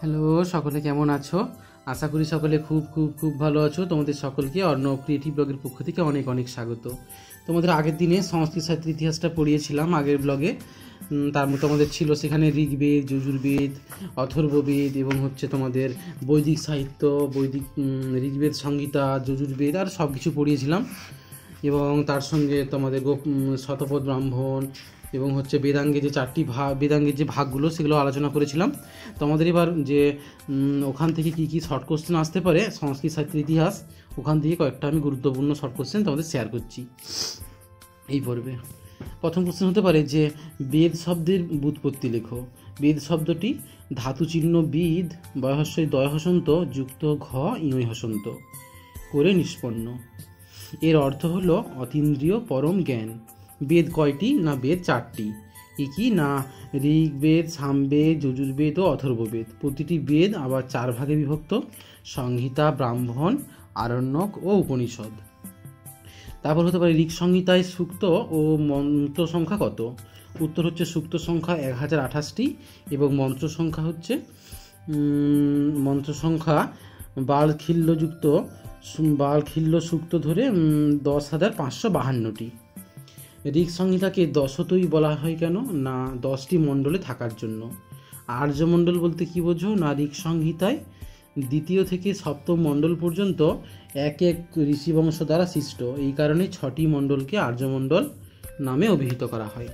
Hello, সকলে কেমন আছো? আশা করি সকলে খুব খুব খুব ভালো আছো। তোমাদের সকলকে অন্য ক্রিয়েটিভ ব্লগের পক্ষ থেকে অনেক অনেক স্বাগত। তোমাদের আগের দিনে সংস্কৃত সাহিত্যের ইতিহাসটা পড়িয়েছিলাম, আগের ব্লগে। তার মধ্যে আমাদের ছিল সেখানে ঋগ্বেদ, যজুর্বেদ, অথর্ববেদ এবং হচ্ছে তোমাদের বৈদিক সাহিত্য, বৈদিক ঋগ্বেদ, সংহিতা, যজুর্বেদ আর সব কিছু পড়িয়েছিলাম। এবং তার সঙ্গে তোমাদের গোপ শতপথ ব্রাহ্মণ এবং হচ্ছে বেদাঙ্গে যে চারটি ভাগ বেদাঙ্গের যে ভাগগুলো সেগুলো আলোচনা করেছিলাম। তো আমাদের এবার যে ওখান থেকে কি কি শর্ট কোশ্চেন আসতে পারে, সংস্কৃত, সাহিত্যের ইতিহাস, ওখান থেকে কয়েকটা আমি গুরুত্বপূর্ণ শর্ট কোশ্চেন তোমাদের শেয়ার করছি। এই পর্বে। প্রথম কোশ্চেন হতে পারে যে, বেদ শব্দের বুৎপত্তি লেখো। বেদ শব্দটি ধাতু চিহ্ন বিদ বয়হস্যই দয় হসন্ত, যুক্ত ঘ ইয় হসন্ত। করে নিষ্পন্ন। এর অর্থ হলো অতীন্দ্রিয় পরম জ্ঞান। বেদ কয়টি? না বেদ, চারটি। কি কি? না, ঋগ্বেদ, সামবেদ, যজুর্বেদ ও অথর্ববেদ। প্রতিটি বেদ আবার চার ভাগে বিভক্ত। সংহিতা, ব্রাহ্মণ, আরণ্যক ও উপনিষদ। তারপর হতে পারে ঋক সংহিতায় সূক্ত ও মন্ত্র সংখ্যা কত? উত্তর হচ্ছে সূক্ত সংখ্যা এক হাজার আঠাশটি এবং মন্ত্র সংখ্যা হচ্ছে মন্ত্র সংখ্যা বালখিল্যযুক্ত বালখিল্য সূক্ত ধরে দশ হাজার পাঁচশো বাহান্নটি। ঋক সংহিতাকে দশতই বলা হয় কেন? না, দশটি মণ্ডলে থাকার জন্য। আর্যমণ্ডল বলতে কি বোঝো? না, ঋক সংহিতায় দ্বিতীয় থেকে সপ্তম মণ্ডল পর্যন্ত এক এক ঋষিবংশ দ্বারা সৃষ্ট। এই কারণে ছটি মণ্ডলকে আর্যমণ্ডল নামে অভিহিত করা হয়।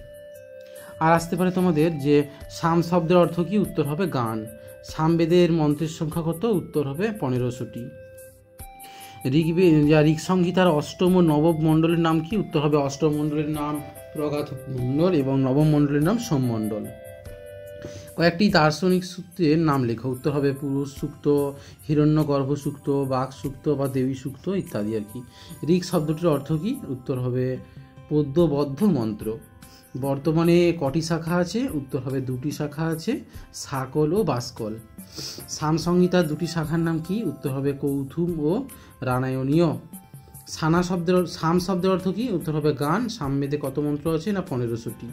আর আসতে পারে তোমাদের যে সাম শব্দের অর্থ কি? উত্তর হবে গান। সামবেদের মন্ত্রের সংখ্যা কত? উত্তর হবে পনেরোশোটি। ঋগ্বে যা ঋক সংহিতার অষ্টম ও নবম মণ্ডলের নাম কি? উত্তর হবে অষ্টম মণ্ডলের নাম প্রগাথ মণ্ডল এবং নবম মণ্ডলের নাম সোমমণ্ডল। কয়েকটি দার্শনিক সূত্রের নাম লেখো। উত্তর হবে পুরুষ সূক্ত হিরণ্যগর্ভ সূক্ত, বাঘ সূক্ত বা দেবী সূক্ত ইত্যাদি আর কি। ঋক শব্দটির অর্থ কি? উত্তর হবে পদ্যবদ্ধ মন্ত্র। বর্তমানে কটি শাখা আছে? উত্তর হবে দুটি শাখা আছে, সাকল ও বাসকল। সাম সংহিতার দুটি শাখার নাম কি? উত্তর হবে কৌথুম ও রানায়নীয়। সানা শব্দের সাম শব্দের অর্থ কি? উত্তর হবে গান। সামবেদে কত মন্ত্র আছে না পনেরোশোটি?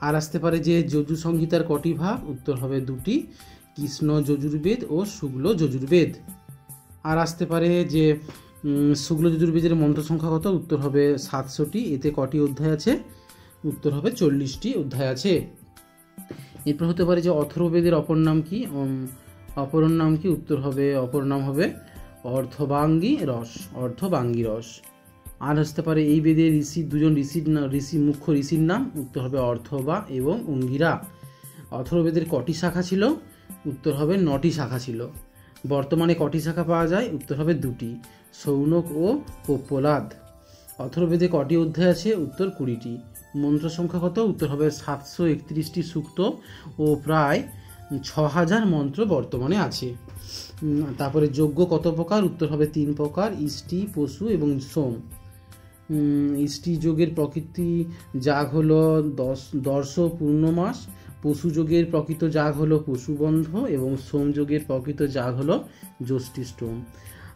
আর আসতে পারে যে যজু সংহিতার কটি ভাগ, উত্তর হবে দুটি। কৃষ্ণ যজুর্বেদ ও শুক্ল যজুর্বেদ। আর আসতে পারে যে শুক্ল যজুর্বেদের মন্ত্র সংখ্যা কত? উত্তর হবে সাতশোটি। এতে কটি অধ্যায় আছে? উত্তর হবে চল্লিশটি অধ্যায় আছে। এরপর হতে পারে যে অথর্ববেদের অপর নাম কি? অপর নাম কি? উত্তর হবে, অপর নাম হবে অর্ধবাঙ্গী রস অর্ধবাঙ্গী রস। আর আসতে পারে এই বেদে ঋষি, দুজন ঋষির ঋষি মুখ্য ঋষির নাম, উত্তর হবে অর্থবা এবং অঙ্গিরা। অথর্ববেদের কটি শাখা ছিল? উত্তর হবে নটি শাখা ছিল। বর্তমানে কটি শাখা পাওয়া যায়? উত্তর হবে দুটি, সৌনক ও পোপ্পলাদ অথর্ববেদে কটি অধ্যায় আছে? উত্তর কুড়িটি। মন্ত্র সংখ্যা কত? উত্তর হবে সাতশো একত্রিশটি সূক্ত ও প্রায় ছ হাজার মন্ত্র বর্তমানে আছে। তারপরে যজ্ঞ কত প্রকার? উত্তর হবে তিন প্রকার, ইষ্টি, পশু এবং সোম। ইষ্টি যোগের প্রকৃতি জাগ হলো দশ, দর্শ পূর্ণমাস পশু যোগের প্রকৃত জাগ হলো পশুবন্ধ এবং সোম যোগের প্রকৃত জাগ হলো জ্যোষ্ঠিষ্টম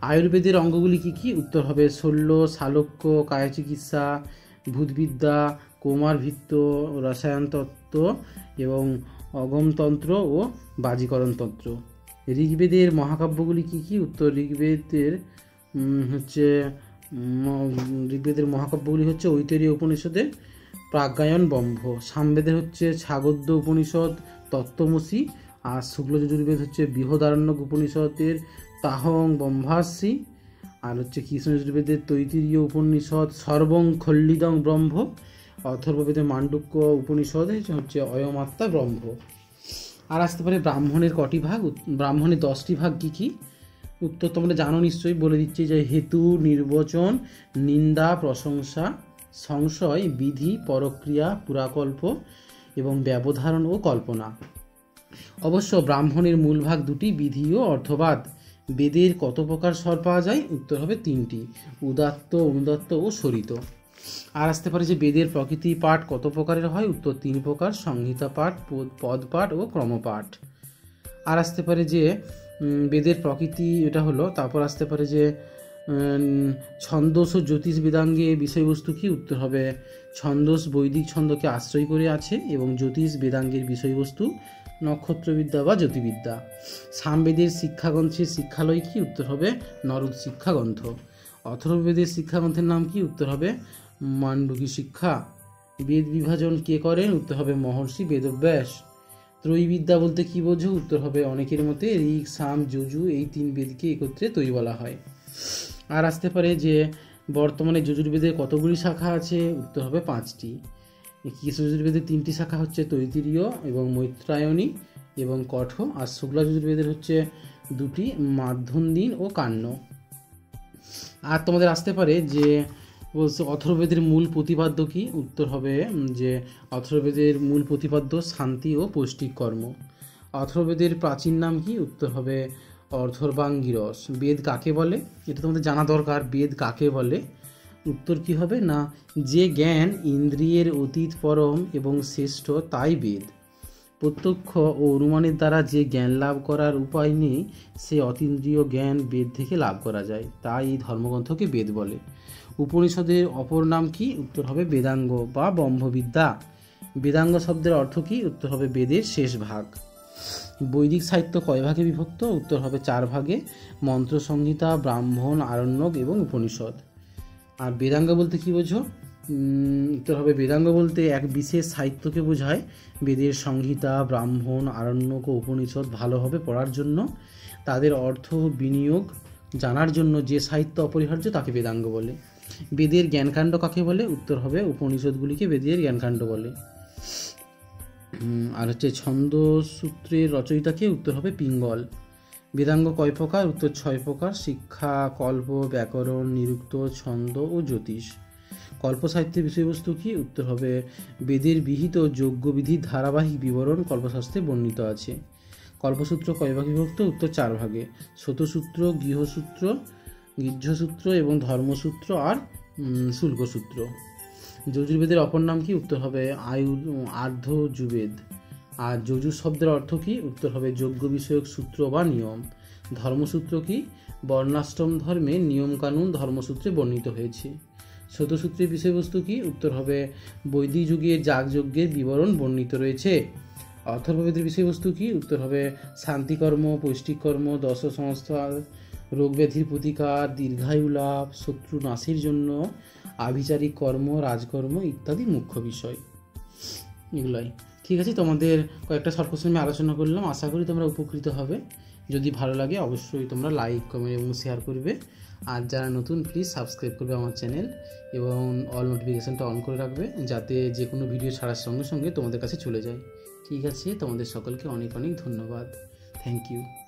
আয়ুর্বেদের অঙ্গগুলি কি কি? উত্তর হবে শল্য শালক্য কায়চিকিৎসা, ভূতবিদ্যা কৌমারভিত্ত রসায়ন তত্ত্ব এবং অগমতন্ত্র ও বাজিকরণ তন্ত্র ঋগ্বেদের মহাকাব্যগুলি কি কি? উত্তর ঋগ্বেদের হচ্ছে ঋগ্বেদের মহাকাব্যগুলি হচ্ছে ঐতরীয় উপনিষদে প্রাজ্ঞায়ন বম্ভ সামবেদের হচ্ছে ছাগদ্য উপনিষদ, তত্ত্বমসি, আর শুক্ল যজুর্বেদ হচ্ছে বৃহদারণ্যক উপনিষদের তাহং ব্রহ্মাসি, আর হচ্ছে কৃষ্ণ যজুর্বেদের তৈতিরীয় উপনিষদ সর্বং খল্লিদং ব্রহ্ম অথর্ববেদের মান্ডুক্য উপনিষদে হচ্ছে অয়মাত্মা ব্রহ্ম। আর আসতে পারে ব্রাহ্মণের কটি ভাগ ব্রাহ্মণের দশটি ভাগ কী কী? উত্তর তোমরা জানো নিশ্চয়ই, বলে দিচ্ছি যে হেতু, নির্বচন, নিন্দা, প্রশংসা, সংশয়, বিধি, পরক্রিয়া, পুরাকল্প এবং ব্যবধারণ ও কল্পনা। অবশ্য ব্রাহ্মণের মূল ভাগ দুটি বিধি ও অর্থবাদ। বেদের কত প্রকার স্বর পাওয়া যায়? উত্তর হবে তিনটি, উদাত্ত, অনুদাত্ত ও সরিত আর আসতে পারে যে বেদের প্রকৃতি পাঠ কত প্রকারের হয়? উত্তর তিন প্রকার, সংহিতা পাঠ পদ- পাঠ ও ক্রমপাঠ আর আসতে পারে যে বেদের প্রকৃতি এটা হলো, তারপর আসতে পারে যে ছন্দস ও জ্যোতিষ বেদাঙ্গে বিষয়বস্তু কি? উত্তর হবে, ছন্দস বৈদিক ছন্দকে আশ্রয় করে আছে এবং জ্যোতিষ বেদাঙ্গের বিষয়বস্তু নক্ষত্রবিদ্যা বা জ্যোতিবিদ্যা সামবেদের শিক্ষাগ্রন্থের শিক্ষালয় কি? উত্তর হবে নরদ শিক্ষাগ্রন্থ। অথর্ববেদের শিক্ষাগ্রন্থের নাম কি? উত্তর হবে মান্ডুকী শিক্ষা। বেদ বিভাজন কে করেন? উত্তর হবে মহর্ষি বেদব্যাস। ত্রয়ীবিদ্যা বলতে কি বোঝো? উত্তর হবে অনেকের মতে ঋক সাম, যজু এই তিন বেদকে একত্রে তৈরি বলা হয়। আর আসতে পারে যে বর্তমানে যজুর্বেদের কতগুলি শাখা আছে? উত্তর হবে পাঁচটি। কৃষ্ণ যজুর্বেদের তিনটি শাখা হচ্ছে তৈতিরীয় এবং মৈত্রায়নী এবং কঠ আর শুক্লা যজুর্বেদের হচ্ছে দুটি মাধ্যন্দিন ও কান্ন আর তোমাদের আসতে পারে যে বলছে অথর্ববেদের মূল প্রতিপাদ্য কি? উত্তর হবে যে অথর্ববেদের মূল প্রতিপাদ্য শান্তি ও পৌষ্টিক কর্ম অথর্ববেদের প্রাচীন নাম কি? উত্তর হবে অর্থর্বাঙ্গিরস বেদ কাকে বলে? এটা তোমাদের জানা দরকার, বেদ কাকে বলে? উত্তর কি হবে? না, যে জ্ঞান ইন্দ্রিয়ের অতীত পরম এবং শ্রেষ্ঠ, তাই বেদ। প্রত্যক্ষ ও অনুমানের দ্বারা যে জ্ঞান লাভ করার উপায় নেই, সে অতীন্দ্রিয় জ্ঞান বেদ থেকে লাভ করা যায় তাই এই ধর্মগ্রন্থকে বেদ বলে। উপনিষদের অপর নাম কি? উত্তর হবে বেদাঙ্গ বা ব্রহ্মবিদ্যা। বেদাঙ্গ শব্দের অর্থ কি? উত্তর হবে বেদের শেষ ভাগ। বৈদিক সাহিত্য কয় ভাগে বিভক্ত? উত্তর হবে চার ভাগে মন্ত্র সংহিতা ব্রাহ্মণ, আরণ্যক এবং উপনিষদ। আর বেদাঙ্গ বলতে কি বোঝো? উত্তর হবে বেদাঙ্গ বলতে এক বিশেষ সাহিত্যকে বোঝায়। বেদের সংহিতা, ব্রাহ্মণ আরণ্যক ও উপনিষদ ভালোভাবে পড়ার জন্য। তাদের অর্থ বিনিয়োগ জানার জন্য যে সাহিত্য অপরিহার্য তাকে বেদাঙ্গ বলে। বেদের জ্ঞানকাণ্ড কাকে বলে? উত্তর হবে উপনিষদগুলিকে বেদের জ্ঞানকাণ্ড বলে। আর হচ্ছে ছন্দ সূত্রের রচয়িতাকে উত্তর হবে পিঙ্গল। বেদাঙ্গ কয় প্রকার? উত্তর ছয় প্রকার। শিক্ষা, কল্প, ব্যাকরণ, নিরুক্ত, ছন্দ ও জ্যোতিষ। কল্প সাহিত্যের বিষয়বস্তু কি? উত্তর হবে, বেদের বিহিত যজ্ঞবিধির ধারাবাহিক বিবরণ কল্পশাস্ত্রে বর্ণিত আছে। কল্পসূত্র কয় ভাগে বিভক্ত? উত্তর চার ভাগে। শতসূত্র গৃহসূত্র গীর্ঘসূত্র এবং ধর্মসূত্র আর শুল্কসূত্র। যজুর্বেদের অপর নাম কি? উত্তর হবে, আয়ু আর্ধ যুবেদ আর যজুর শব্দের অর্থ কি? উত্তর হবে যজ্ঞ বিষয়ক সূত্র বা নিয়ম। ধর্মসূত্র কি? বর্ণাশ্রম ধর্মে নিয়মকানুন ধর্মসূত্রে বর্ণিত হয়েছে। শতসূত্রের বিষয়বস্তু কি? উত্তর হবে, বৈদিক যুগে যাগযজ্ঞের বিবরণ বর্ণিত রয়েছে। অথর্ববেদের বিষয়বস্তু কি? উত্তর হবে, শান্তিকর্ম, পৌষ্টিককর্ম দশ রোগ ব্যাধির প্রতিকার, দীর্ঘায়ু লাভ, শত্রু নাশের জন্য, আভিচারিক কর্ম, রাজকর্ম ইত্যাদি মুখ্য বিষয়। এগুলাই। ঠিক আছে, তোমাদের কয়েকটা শর্ট কোশ্চেন আমি আলোচনা করলাম। আশা করি তোমরা উপকৃত হবে। যদি ভালো লাগে, অবশ্যই তোমরা লাইক কমেন্ট এবং শেয়ার করবে। আর যারা নতুন প্লিজ সাবস্ক্রাইব করবে আমার চ্যানেল এবং অল নোটিফিকেশানটা অন করে রাখবে, যাতে যে কোনো ভিডিও ছাড়ার সঙ্গে সঙ্গে তোমাদের কাছে চলে যায়। ঠিক আছে, তোমাদের সকলকে অনেক অনেক ধন্যবাদ। Thank you